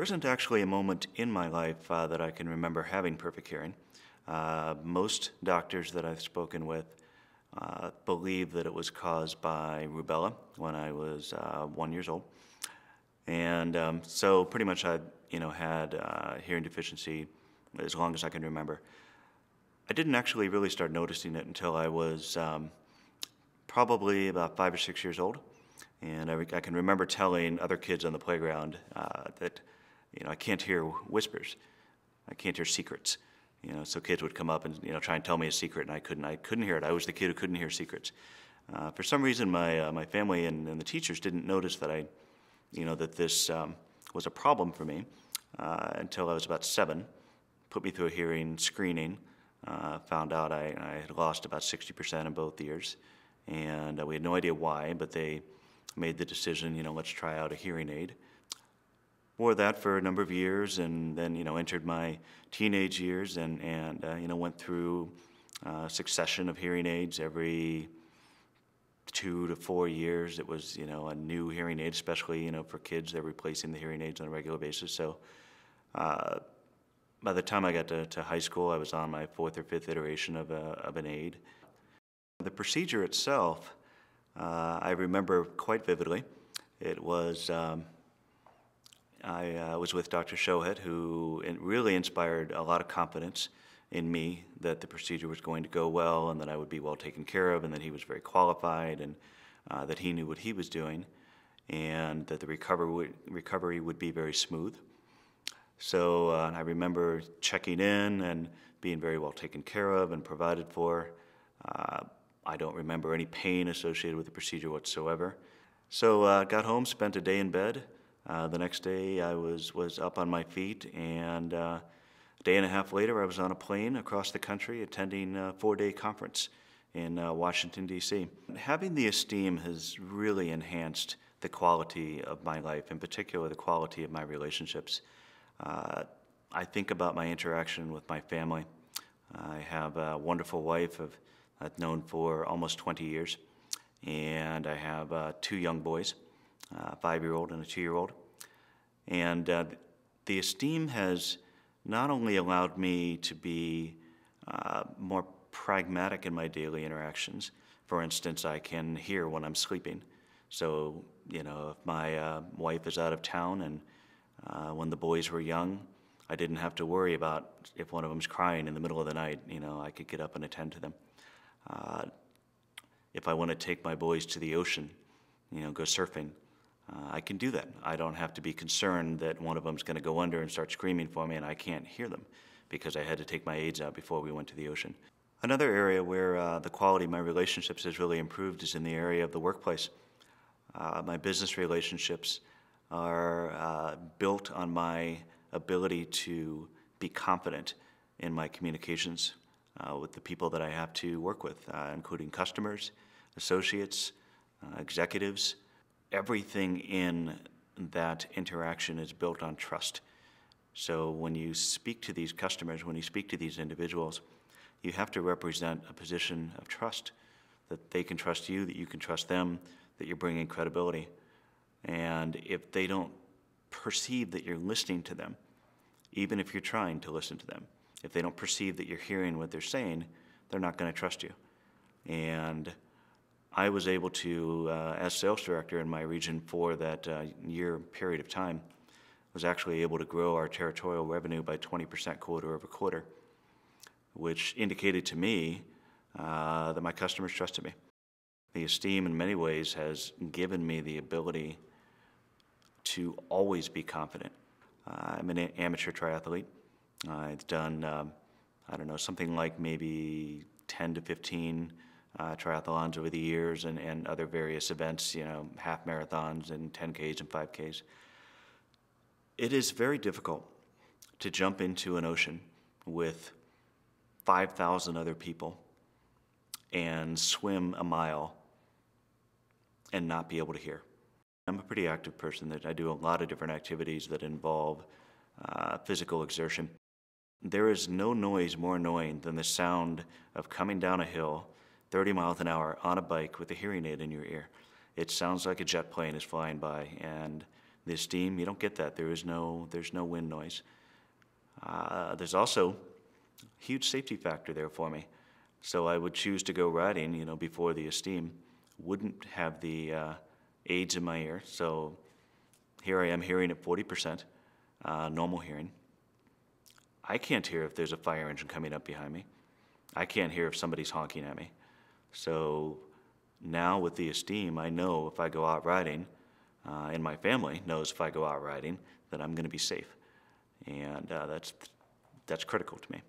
There isn't actually a moment in my life uh, that I can remember having perfect hearing. Uh, most doctors that I've spoken with uh, believe that it was caused by rubella when I was uh, one years old, and um, so pretty much I, you know, had uh, hearing deficiency as long as I can remember. I didn't actually really start noticing it until I was um, probably about five or six years old. And I, I, can remember telling other kids on the playground uh, that, you know, I can't hear whispers. I can't hear secrets. You know, so kids would come up and, you know, try and tell me a secret and I couldn't, I couldn't hear it. I was the kid who couldn't hear secrets. Uh, for some reason, my, uh, my family and, and, the teachers didn't notice that I, you know, that this um, was a problem for me uh, until I was about seven. Put me through a hearing screening. Uh, found out I, I, had lost about 60% in both ears. And uh, we had no idea why, but they made the decision, you know, let's try out a hearing aid. Wore that for a number of years and then, you know, entered my teenage years and, and uh, you know, went through a succession of hearing aids every two to four years. It was, you know, a new hearing aid, especially, you know, for kids, they're replacing the hearing aids on a regular basis. So uh, by the time I got to, to high school, I was on my fourth or fifth iteration of, a, of an aid. The procedure itself, uh, I remember quite vividly. It was, um, I uh, was with Dr. Shohet, who really inspired a lot of confidence in me that the procedure was going to go well and that I would be well taken care of and that he was very qualified and uh, that he knew what he was doing and that the recovery, recovery would be very smooth. So uh, I remember checking in and being very well taken care of and provided for. Uh, I don't remember any pain associated with the procedure whatsoever. So uh, got home, spent a day in bed. Uh, the next day I was, was up on my feet and uh, a day and a half later I was on a plane across the country attending a four-day conference in uh, Washington, D.C. Having the esteem has really enhanced the quality of my life, in particular the quality of my relationships. Uh, I think about my interaction with my family. I have a wonderful wife of, I've known for almost 20 years, and I have uh, two young boys, a five-year-old and a two-year-old. And uh, the esteem has not only allowed me to be uh, more pragmatic in my daily interactions. For instance, I can hear when I'm sleeping. So, you know, if my uh, wife is out of town and uh, when the boys were young, I didn't have to worry about if one of them's crying in the middle of the night. You know, I could get up and attend to them. Uh, if I want to take my boys to the ocean, you know, go surfing, uh, I can do that. I don't have to be concerned that one of them's going to go under and start screaming for me and I can't hear them because I had to take my aids out before we went to the ocean. Another area where uh, the quality of my relationships has really improved is in the area of the workplace. Uh, my business relationships are uh, built on my ability to be confident in my communications uh, with the people that I have to work with, uh, including customers, associates, executives. Everything in that interaction is built on trust. So when you speak to these customers, when you speak to these individuals, you have to represent a position of trust, that they can trust you, that you can trust them, that you're bringing credibility. And if they don't perceive that you're listening to them, even if you're trying to listen to them, if they don't perceive that you're hearing what they're saying, they're not going to trust you. And I was able to, uh, as sales director in my region for that uh, year period of time, was actually able to grow our territorial revenue by 20% quarter over quarter, which indicated to me uh, that my customers trusted me. The esteem, in many ways, has given me the ability to always be confident. Uh, I'm an amateur triathlete. I've done, um, I don't know, something like maybe 10 to 15 uh, triathlons over the years and, and other various events, you know, half marathons and 10Ks and 5Ks. It is very difficult to jump into an ocean with 5,000 other people and swim a mile and not be able to hear. I'm a pretty active person that I do a lot of different activities that involve uh, physical exertion. There is no noise more annoying than the sound of coming down a hill 30 miles an hour on a bike with a hearing aid in your ear. It sounds like a jet plane is flying by, and The Esteem, you don't get that. There is no, there's no wind noise. Uh, there's also a huge safety factor there for me. So I would choose to go riding, you know, before the Esteem. Wouldn't have the uh, aids in my ear. So here I am hearing at 40%, uh, normal hearing. I can't hear if there's a fire engine coming up behind me. I can't hear if somebody's honking at me. So now with the esteem, I know if I go out riding, uh, and my family knows if I go out riding that I'm going to be safe, and uh, that's that's critical to me.